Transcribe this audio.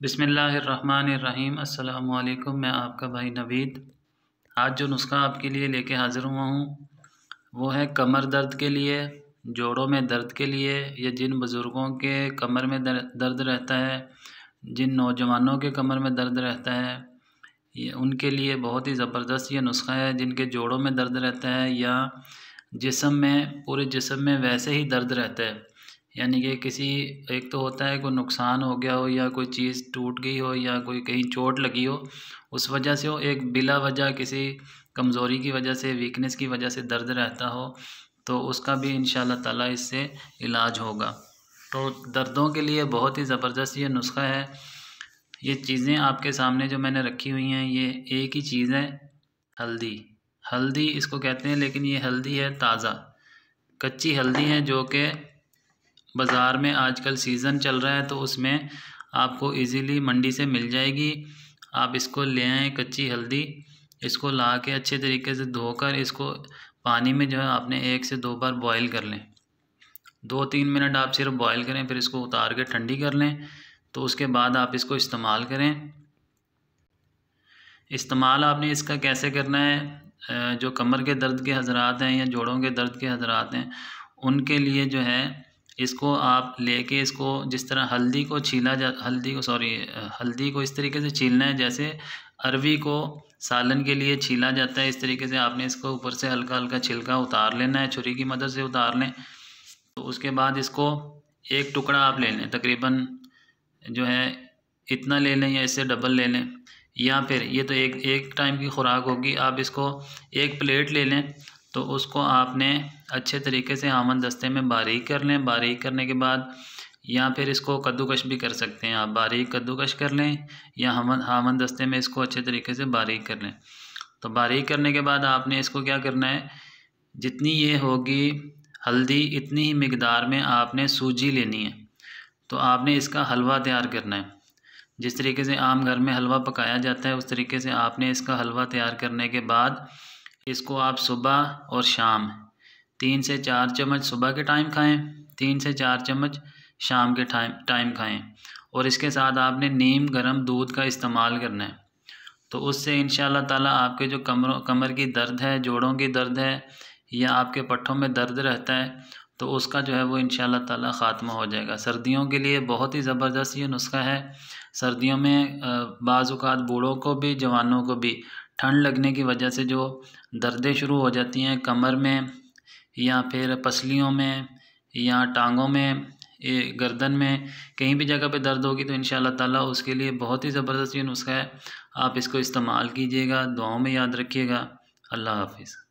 बिसमीम अल्लाम मैं आपका भाई नवीद। आज जो नुस्खा आपके लिए लेके हाज़िर हुआ हूँ, वो है कमर दर्द के लिए, जोड़ों में दर्द के लिए। या जिन बुज़ुर्गों के कमर में दर्द रहता है, जिन नौजवानों के कमर में दर्द रहता है, ये उनके लिए बहुत ही ज़बरदस्त ये नुस्खा है। जिनके जोड़ों में दर्द रहता है या जिसम में, पूरे जिसम में वैसे ही दर्द रहता है। यानी कि किसी, एक तो होता है कोई नुकसान हो गया हो या कोई चीज़ टूट गई हो या कोई कहीं चोट लगी हो, उस वजह से हो एक बिला वजह, किसी कमज़ोरी की वजह से वीकनेस की वजह से दर्द रहता हो तो उसका भी इन ताला इससे इलाज होगा। तो दर्दों के लिए बहुत ही ज़बरदस्त ये नुस्खा है। ये चीज़ें आपके सामने जो मैंने रखी हुई हैं, ये एक ही चीज़ है, हल्दी। हल्दी इसको कहते हैं, लेकिन ये हल्दी है ताज़ा। कच्ची हल्दी है जो कि बाज़ार में आजकल सीज़न चल रहा है तो उसमें आपको इजीली मंडी से मिल जाएगी। आप इसको ले आएँ कच्ची हल्दी। इसको ला के अच्छे तरीके से धोकर इसको पानी में जो है आपने एक से दो बार बॉईल कर लें। दो तीन मिनट आप सिर्फ़ बॉईल करें, फिर इसको उतार के ठंडी कर लें। तो उसके बाद आप इसको इस्तेमाल करें। इस्तेमाल आपने इसका कैसे करना है? जो कमर के दर्द के हजरात हैं या जोड़ों के दर्द के हजरात हैं, उनके लिए जो है इसको आप लेके इसको जिस तरह हल्दी को छीला जा, हल्दी को सॉरी हल्दी को इस तरीके से छीलना है, जैसे अरवी को सालन के लिए छीला जाता है, इस तरीके से आपने इसको ऊपर से हल्का हल्का छिलका उतार लेना है, छुरी की मदद से उतार लें। तो उसके बाद इसको एक टुकड़ा आप ले लें, तकरीबन जो है इतना ले लें या इससे डबल ले लें, या फिर ये तो एक एक टाइम की खुराक होगी, आप इसको एक प्लेट ले लें तो उसको आपने अच्छे तरीके से हामन दस्ते में बारीक कर लें। बारीक करने के बाद या फिर इसको कद्दूकश भी कर सकते हैं आप। बारीक कद्दूकश कर लें या हमन हामन दस्ते में इसको अच्छे तरीके से बारीक कर लें। तो बारीक करने के बाद आपने इसको क्या करना है? जितनी ये होगी हल्दी, इतनी ही मकदार में आपने सूजी लेनी है। तो आपने इसका हलवा तैयार करना है। जिस तरीके से आम घर में हलवा पकाया जाता है, उस तरीके से आपने इसका हलवा तैयार करने के बाद इसको आप सुबह और शाम, तीन से चार चम्मच सुबह के टाइम खाएँ, तीन से चार चम्मच शाम के टाइम टाइम खाएँ और इसके साथ आपने नीम गर्म दूध का इस्तेमाल करना है। तो उससे इन ताला आपके जो कमरों, कमर की दर्द है, जोड़ों की दर्द है या आपके पट्ठों में दर्द रहता है तो उसका जो है वो इन ताला ख़ात्मा हो जाएगा। सर्दियों के लिए बहुत ही ज़बरदस्त ये नुस्खा है। सर्दियों में बाज़ात बूढ़ों को भी, जवानों को भी ठंड लगने की वजह से जो दर्दें शुरू हो जाती हैं कमर में या फिर पसलियों में या टांगों में, ये गर्दन में, कहीं भी जगह पे दर्द होगी तो इन ताला उसके लिए बहुत ही ज़बरदस्त ये नुस्खा है। आप इसको इस्तेमाल कीजिएगा, दुआओं में याद रखिएगा। अल्लाह हाफिज़।